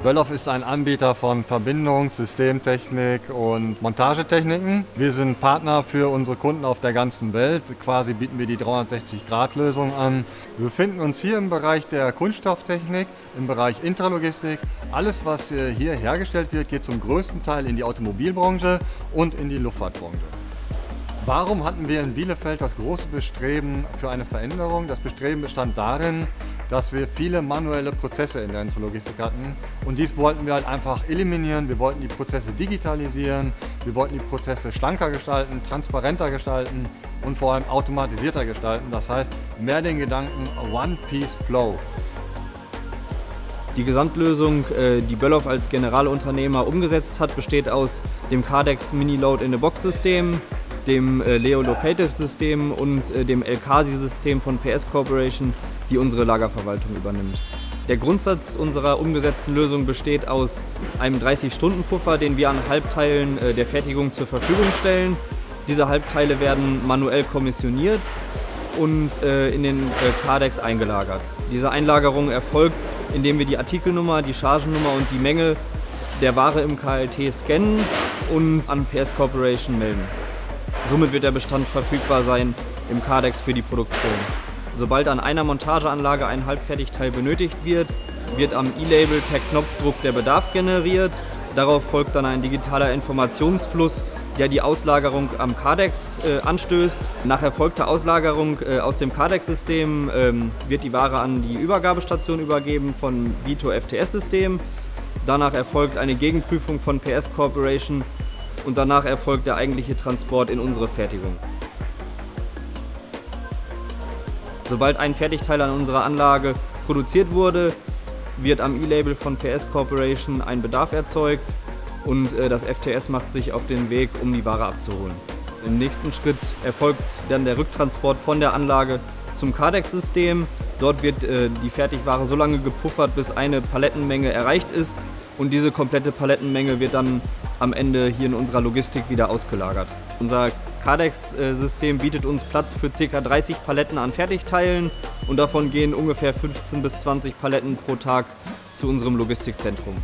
Böllhoff ist ein Anbieter von Verbindungs-, Systemtechnik und Montagetechniken. Wir sind Partner für unsere Kunden auf der ganzen Welt. Quasi bieten wir die 360-Grad-Lösung an. Wir befinden uns hier im Bereich der Kunststofftechnik, im Bereich Intralogistik. Alles, was hier hergestellt wird, geht zum größten Teil in die Automobilbranche und in die Luftfahrtbranche. Warum hatten wir in Bielefeld das große Bestreben für eine Veränderung? Das Bestreben bestand darin, dass wir viele manuelle Prozesse in der Intralogistik hatten und dies wollten wir halt einfach eliminieren. Wir wollten die Prozesse digitalisieren, wir wollten die Prozesse schlanker gestalten, transparenter gestalten und vor allem automatisierter gestalten. Das heißt, mehr den Gedanken One-Piece-Flow. Die Gesamtlösung, äh, die Böllhoff als Generalunternehmer umgesetzt hat, besteht aus dem Cardex Mini Dem äh, Leo Locative System und äh, dem LCASI System von PS Corporation, die unsere Lagerverwaltung übernimmt. Der Grundsatz unserer umgesetzten Lösung besteht aus einem 30-Stunden-Puffer, den wir an Halbteilen äh, der Fertigung zur Verfügung stellen. Diese Halbteile werden manuell kommissioniert und in den Cardex eingelagert. Diese Einlagerung erfolgt, indem wir die Artikelnummer, die Chargennummer und die Menge der Ware im KLT scannen und an PS Corporation melden. Somit wird der Bestand verfügbar sein im Cardex für die Produktion. Sobald an einer Montageanlage ein Halbfertigteil benötigt wird, wird am E-Label per Knopfdruck der Bedarf generiert. Darauf folgt dann ein digitaler Informationsfluss, der die Auslagerung am Cardex äh, anstößt. Nach erfolgter Auslagerung äh, aus dem Cardex-System ähm, wird die Ware an die Übergabestation übergeben von Vito FTS-System. Danach erfolgt eine Gegenprüfung von PS Corporation und danach erfolgt der eigentliche Transport in unsere Fertigung. Sobald ein Fertigteil an unserer Anlage produziert wurde, wird am E-Label von PS Corporation ein Bedarf erzeugt und äh, das FTS macht sich auf den Weg, um die Ware abzuholen. Im nächsten Schritt erfolgt dann der Rücktransport von der Anlage zum Cardex-System. Dort wird äh, die Fertigware so lange gepuffert, bis eine Palettenmenge erreicht ist und diese komplette Palettenmenge wird dann am Ende hier in unserer Logistik wieder ausgelagert. Unser Cardex-System bietet uns Platz für ca. 30 Paletten an Fertigteilen und davon gehen ungefähr 15 bis 20 Paletten pro Tag zu unserem Logistikzentrum.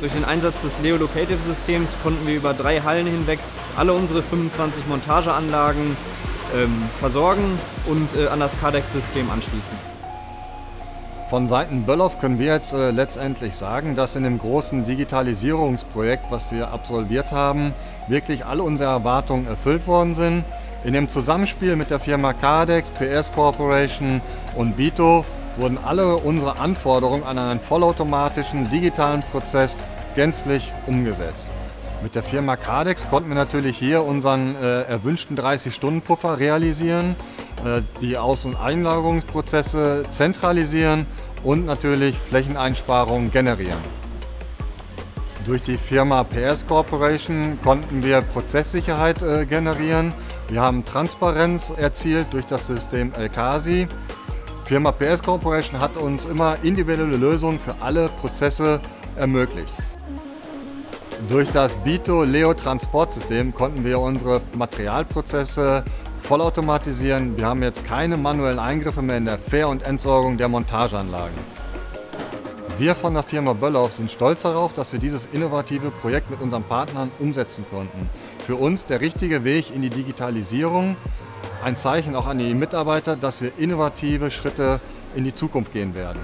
Durch den Einsatz des Leo Locative Systems konnten wir über drei Hallen hinweg alle unsere 25 Montageanlagen ähm, versorgen und äh, an das Cardex-System anschließen. Von Seiten Böllhoff können wir jetzt äh, letztendlich sagen, dass in dem großen Digitalisierungsprojekt, was wir absolviert haben, wirklich alle unsere Erwartungen erfüllt worden sind. In dem Zusammenspiel mit der Firma Cardex, PS Corporation und Bito wurden alle unsere Anforderungen an einen vollautomatischen digitalen Prozess gänzlich umgesetzt. Mit der Firma Cardex konnten wir natürlich hier unseren äh, erwünschten 30-Stunden-Puffer realisieren. Äh, die Aus- und Einlagerungsprozesse zentralisieren und natürlich Flächeneinsparungen generieren. Durch die Firma PS Corporation konnten wir Prozesssicherheit äh, generieren. Wir haben Transparenz erzielt durch das System LCASI. Firma PS Corporation hat uns immer individuelle Lösungen für alle Prozesse ermöglicht. Durch das Bito Leo Transportsystem konnten wir unsere Materialprozesse vollautomatisieren. Wir haben jetzt keine manuellen Eingriffe mehr in der Fair- und Entsorgung der Montageanlagen. Wir von der Firma Böllhoff sind stolz darauf, dass wir dieses innovative Projekt mit unseren Partnern umsetzen konnten. Für uns der richtige Weg in die Digitalisierung, ein Zeichen auch an die Mitarbeiter, dass wir innovative Schritte in die Zukunft gehen werden.